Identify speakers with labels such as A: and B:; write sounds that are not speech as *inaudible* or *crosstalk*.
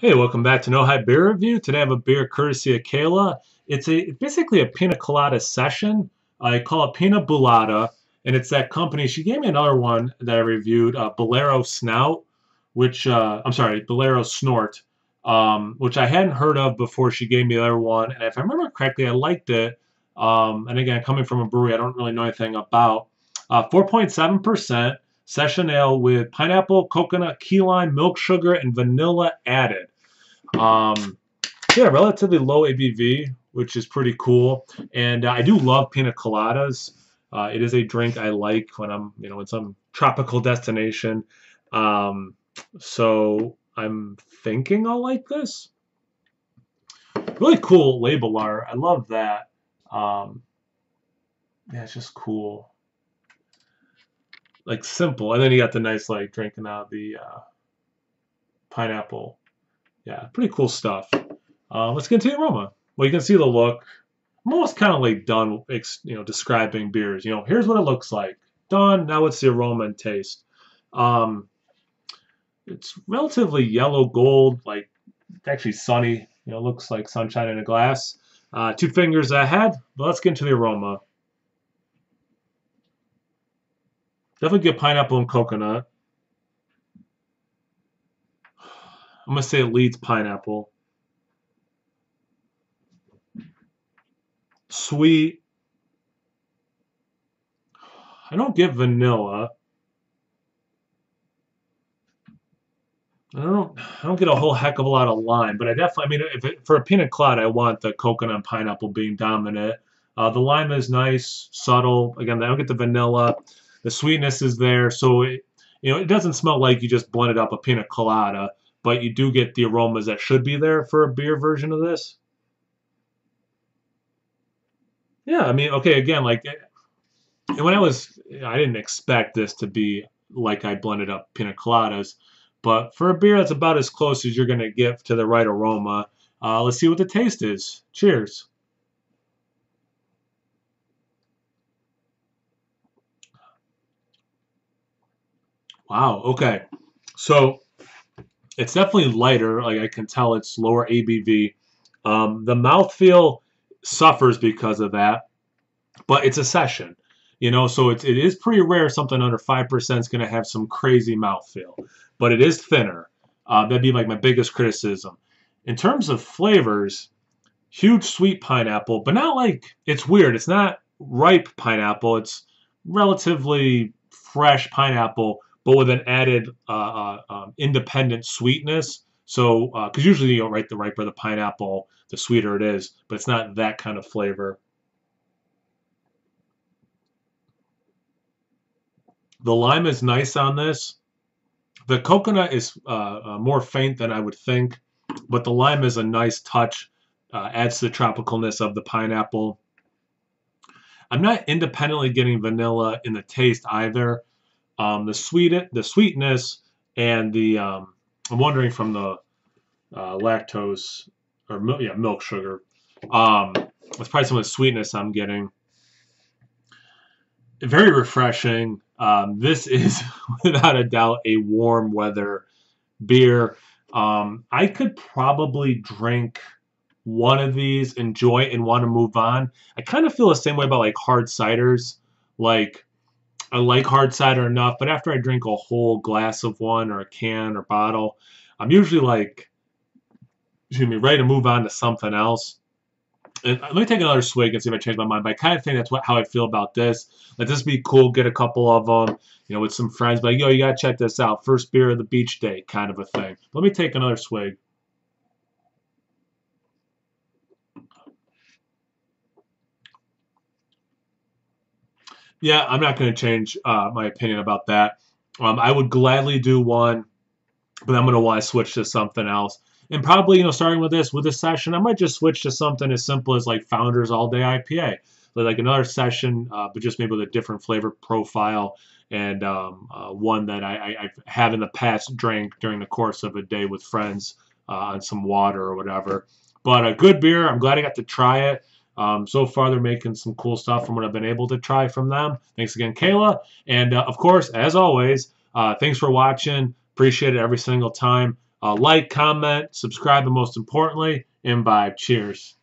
A: Hey, welcome back to No Hype Beer Review. Today I have a beer courtesy of Kayla. It's a basically a pina colada session. I call it Pina Bullada, and it's that company. She gave me another one that I reviewed, uh, Bolero Snout, which uh, I'm sorry, Bolero Snort, um, which I hadn't heard of before she gave me the other one. And if I remember correctly, I liked it. Um, and again, coming from a brewery I don't really know anything about. 4.7%. Uh, session ale with pineapple, coconut, key lime, milk sugar, and vanilla added. Um, yeah, relatively low ABV, which is pretty cool. And uh, I do love pina coladas. Uh, it is a drink I like when I'm, you know, in some tropical destination. Um, so I'm thinking I'll like this. Really cool label art. I love that. Um, yeah, it's just cool like simple. And then you got the nice like drinking out the uh, pineapple. Yeah, pretty cool stuff. Uh, let's get into the aroma. Well, you can see the look. I'm almost kind of like done, you know, describing beers. You know, here's what it looks like. Done. Now it's the aroma and taste. Um, it's relatively yellow gold, like actually sunny. You know, looks like sunshine in a glass. Uh, two fingers ahead. Let's get into the aroma. Definitely get pineapple and coconut. I'm going to say it leads pineapple. Sweet. I don't get vanilla. I don't I don't get a whole heck of a lot of lime, but I definitely I mean if it, for a pina colada I want the coconut and pineapple being dominant. Uh, the lime is nice, subtle. Again, I don't get the vanilla. The sweetness is there, so it, you know it doesn't smell like you just blended up a pina colada, but you do get the aromas that should be there for a beer version of this. Yeah, I mean, okay, again, like when I was, I didn't expect this to be like I blended up pina coladas, but for a beer that's about as close as you're going to get to the right aroma, uh, let's see what the taste is. Cheers. Wow. Okay. So it's definitely lighter. Like I can tell, it's lower ABV. Um, the mouthfeel suffers because of that, but it's a session. You know, so it's, it is pretty rare something under 5% is going to have some crazy mouthfeel, but it is thinner. Uh, that'd be like my biggest criticism. In terms of flavors, huge sweet pineapple, but not like, it's weird. It's not ripe pineapple. It's relatively fresh pineapple but with an added uh, uh, um, independent sweetness. So, because uh, usually you know, right, the riper the pineapple, the sweeter it is, but it's not that kind of flavor. The lime is nice on this. The coconut is uh, more faint than I would think, but the lime is a nice touch, uh, adds to the tropicalness of the pineapple. I'm not independently getting vanilla in the taste either um, the sweet the sweetness and the um, I'm wondering from the uh, lactose or yeah milk sugar. Um, that's probably some of the sweetness I'm getting. Very refreshing. Um, this is *laughs* without a doubt a warm weather beer. Um, I could probably drink one of these, enjoy it, and want to move on. I kind of feel the same way about like hard ciders. Like I like hard cider enough, but after I drink a whole glass of one or a can or bottle, I'm usually like, excuse me, ready to move on to something else. And uh, let me take another swig and see if I change my mind. But I kind of think that's what how I feel about this. Let this be cool. Get a couple of them, you know, with some friends. But like, yo, you gotta check this out. First beer of the beach day, kind of a thing. Let me take another swig. Yeah, I'm not going to change uh, my opinion about that. Um, I would gladly do one, but I'm going to want to switch to something else. And probably, you know, starting with this, with this session, I might just switch to something as simple as like Founders All Day IPA. like another session, uh, but just maybe with a different flavor profile and um, uh, one that I, I, have in the past drank during the course of a day with friends uh, on some water or whatever. But a good beer. I'm glad I got to try it. Um, so far, they're making some cool stuff from what I've been able to try from them. Thanks again, Kayla. And uh, of course, as always, uh, thanks for watching. Appreciate it every single time. Uh, like, comment, subscribe, and most importantly, imbibe. Cheers.